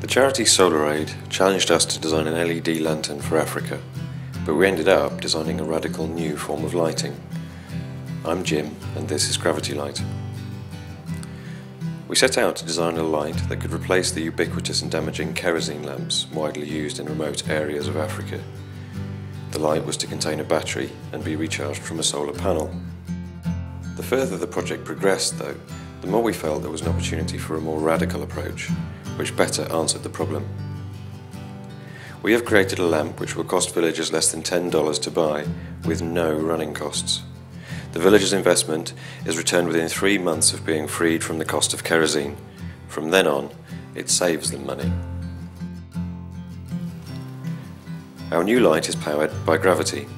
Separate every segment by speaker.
Speaker 1: The charity SolarAid challenged us to design an LED lantern for Africa, but we ended up designing a radical new form of lighting. I'm Jim, and this is Gravity Light. We set out to design a light that could replace the ubiquitous and damaging kerosene lamps widely used in remote areas of Africa. The light was to contain a battery and be recharged from a solar panel. The further the project progressed, though, the more we felt there was an opportunity for a more radical approach, which better answered the problem. We have created a lamp which will cost villagers less than $10 to buy, with no running costs. The villager's investment is returned within three months of being freed from the cost of kerosene. From then on, it saves them money. Our new light is powered by gravity.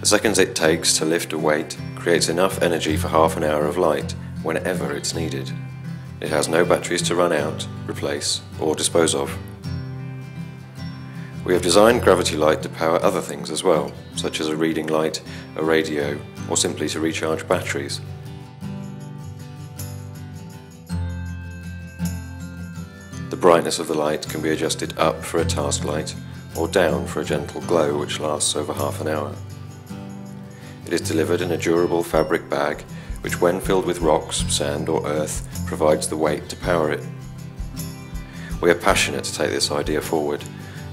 Speaker 1: The seconds it takes to lift a weight creates enough energy for half an hour of light whenever it's needed. It has no batteries to run out, replace, or dispose of. We have designed Gravity Light to power other things as well, such as a reading light, a radio, or simply to recharge batteries. The brightness of the light can be adjusted up for a task light or down for a gentle glow which lasts over half an hour. It is delivered in a durable fabric bag which when filled with rocks, sand or earth provides the weight to power it. We are passionate to take this idea forward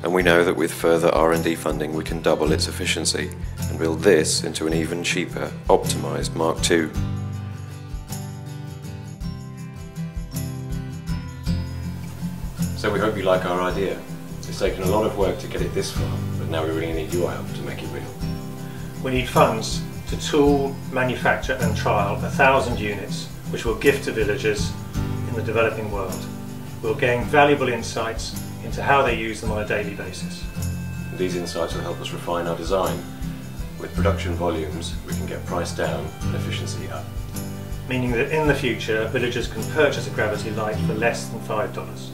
Speaker 1: and we know that with further R&D funding we can double its efficiency and build this into an even cheaper, optimised Mark II. So we hope you like our idea. It's taken a lot of work to get it this far, but now we really need your help to make it real.
Speaker 2: We need funds to tool, manufacture and trial a thousand units which we'll gift to villagers in the developing world. We'll gain valuable insights into how they use them on a daily basis.
Speaker 1: These insights will help us refine our design. With production volumes, we can get price down and efficiency up.
Speaker 2: Meaning that in the future, villagers can purchase a gravity light for less than $5.